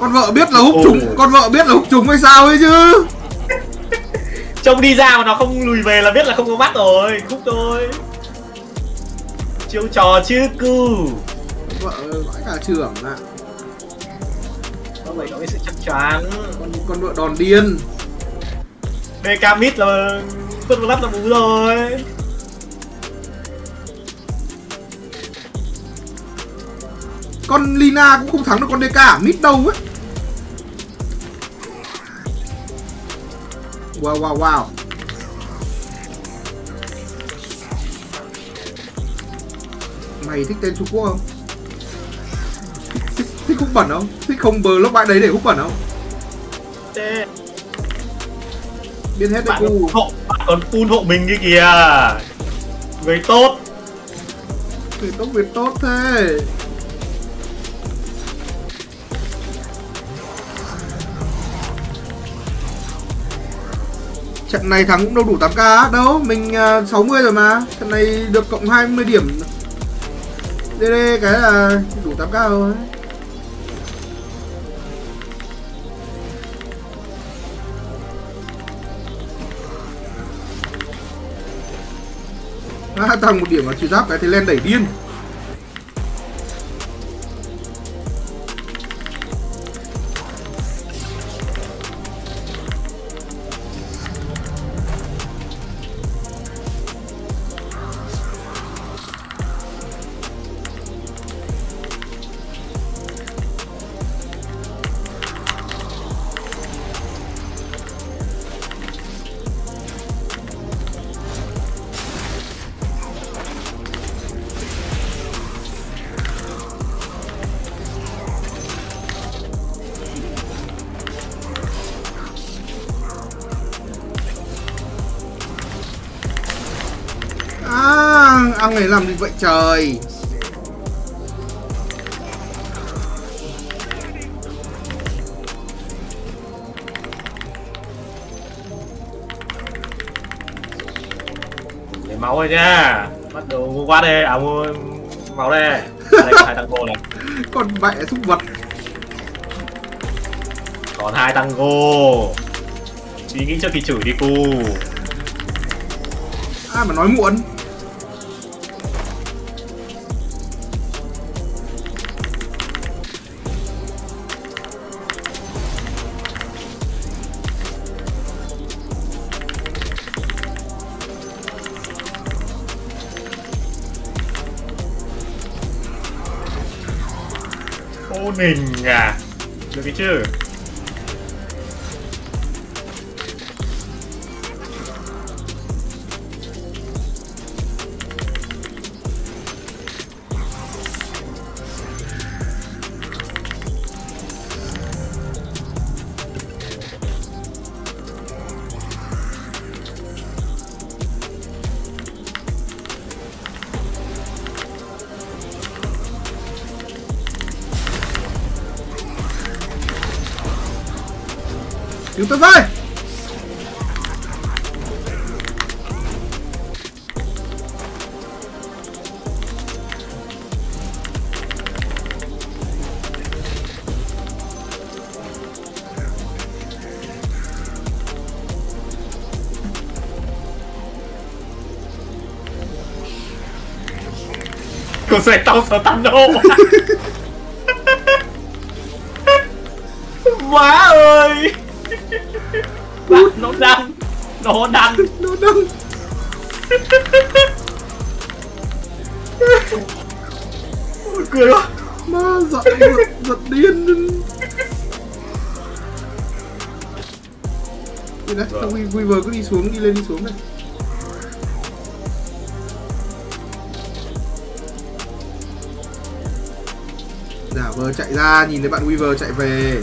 con vợ biết là hút Ồ. trùng con vợ biết là hút trùng hay sao ấy chứ? Trông đi ra mà nó không lùi về là biết là không có mắt rồi khúc thôi. Chiêu trò chứ cư. Vợ vãi cả trưởng ạ. Có phải có cái sự chắc chắn. Con con vợ đòn điên. DK mid là phân lắp là bú rồi. Con Lina cũng không thắng được con DK mid đâu ấy wow wow wow. Mày thích tên Trung Quốc không? Thích, thích hút bẩn không? Thích không bờ lốc bãi đấy để hút bẩn không? Thế biết hết đấy cu còn hộ bạn còn phun hộ mình kia kìa. Người tốt. Người tốt việc tốt thế trận này thắng cũng đâu đủ 8k đâu mình à, 60 rồi mà. Trận này được cộng 20 điểm. DD cái là đủ 8k rồi. À, tăng một điểm vào chỉ giáp cái thì lên đẩy điên. Ông này làm gì vậy trời. Lấy máu rồi nha. Bắt đầu mua quát đi à mua máu đây. Đây có hai tăng cô này. Con mẹ xúc vật. Còn hai tăng cô suy nghĩ trước khi chửi đi cu. Ai mà nói muộn ô nình à. Được cái chứ? Cứu tôi với Cos'è tao soltanto? Má ơi Bạn nó đăng Nó đăng Nó đâm Ôi, Cười quá. Má giận giật, giật điên Đi đấy, Vâng. Weaver Weaver cứ đi xuống, đi lên đi xuống này. Giả vờ chạy ra, nhìn thấy bạn Weaver chạy về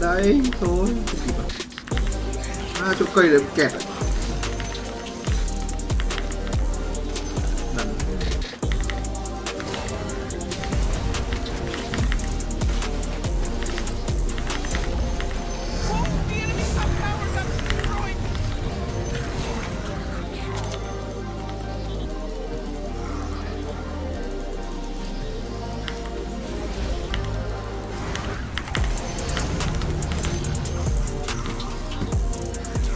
đấy thôi. Không kịp à chỗ cây đấy kẹt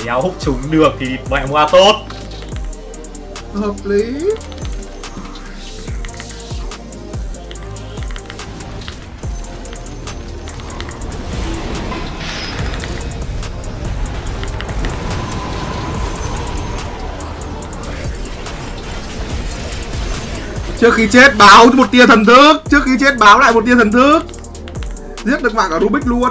Đéo hút chúng được thì mẹ mua tốt. Hợp lý. Trước khi chết báo một tia thần thức. Trước khi chết báo lại một tia thần thức. Giết được mạng ở rubik luôn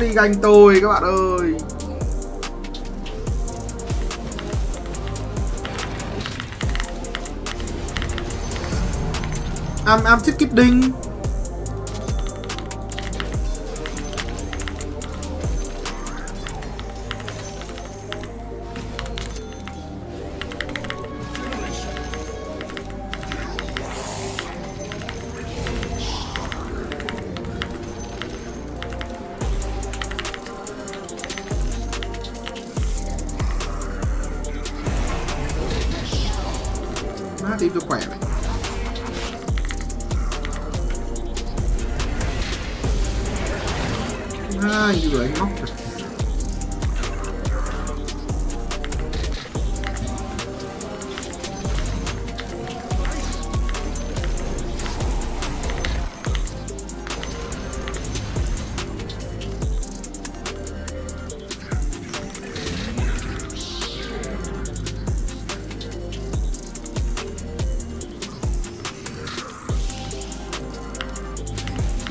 đi ganh tôi các bạn ơi am am just kidding. Hát tim tôi khỏe vậy. À, như anh móc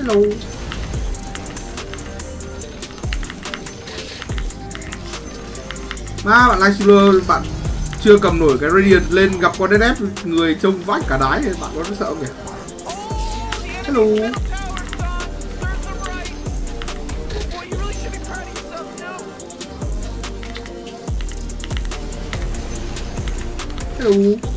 luôn Hello. Bạn livestreamer, bạn chưa cầm nổi cái radiant lên gặp con deadf người trông vách cả đái thì bạn có sợ không nhỉ? hello Hello.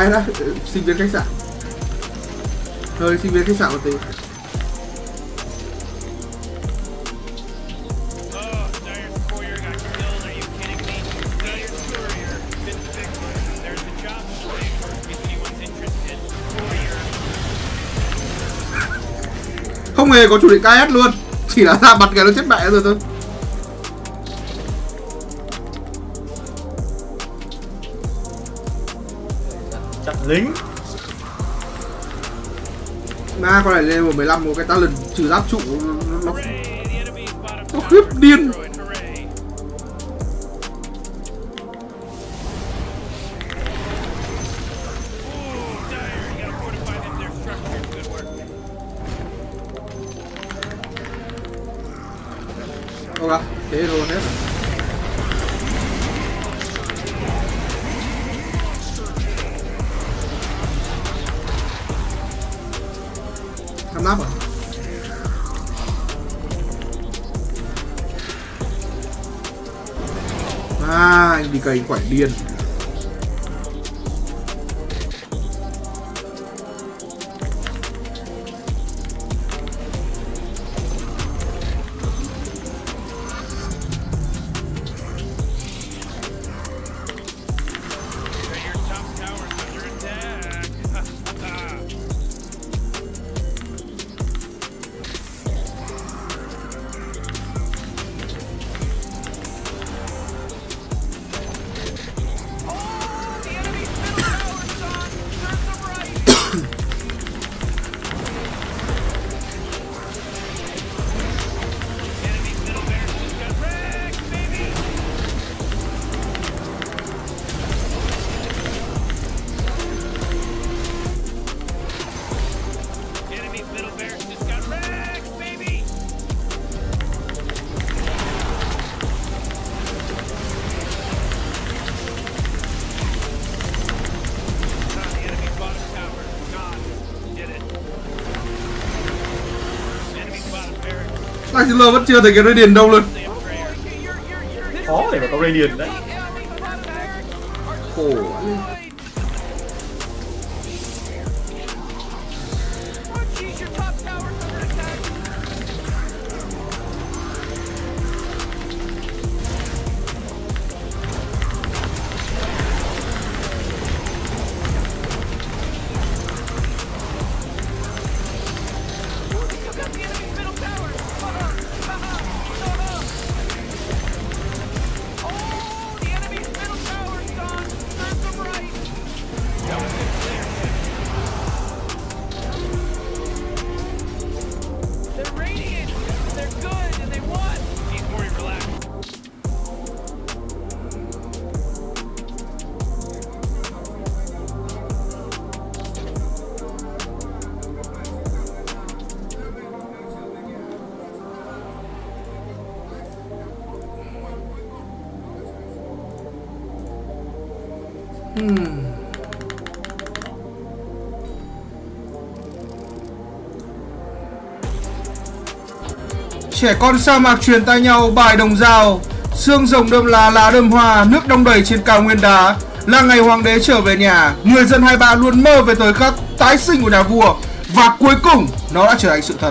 Cái đó, ờ, sinh viên khách sạn. Hơi sinh viên khách sạn một tí. Không hề có chủ định KS luôn. Chỉ là ra mặt cái nó chết mẹ rồi thôi. Lính Ma con này lên một 15 một cái ta lần trừ giáp trụ nó, nó, nó khiếp điên. destroyed. Hooray! Ooh, hết. lắp à? À, anh đi cây quả điên. Tyler vẫn chưa thấy cái Radiant đâu luôn. Khó để mà có radiant đấy. Khổ Trẻ con sa mạc truyền tay nhau, bài đồng dao Xương rồng đơm lá lá đơm hoa, Nước đông đầy trên cao nguyên đá. Là ngày hoàng đế trở về nhà, Người dân hai ba luôn mơ về thời khắc tái sinh của nhà vua. Và cuối cùng, nó đã trở thành sự thật.